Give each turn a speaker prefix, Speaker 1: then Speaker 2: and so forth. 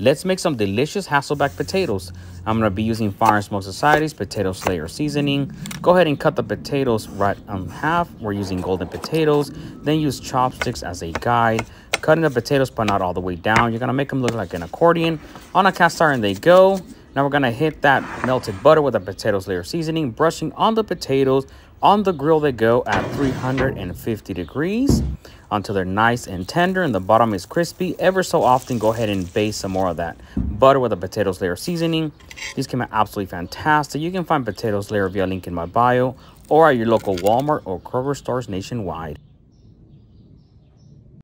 Speaker 1: Let's make some delicious Hasselback potatoes. I'm going to be using Fire and Smoke Society's Potato Slayer seasoning. Go ahead and cut the potatoes right in half. We're using golden potatoes. Then use chopsticks as a guide. Cutting the potatoes but not all the way down. You're going to make them look like an accordion. On a cast iron they go. Now we're going to hit that melted butter with the potato slayer seasoning, brushing on the potatoes. On the grill they go at 350 degrees until they're nice and tender and the bottom is crispy. Ever so often, go ahead and baste some more of that butter with the potato slayer seasoning. These came out absolutely fantastic. You can find potato slayer via link in my bio or at your local Walmart or Kroger stores nationwide.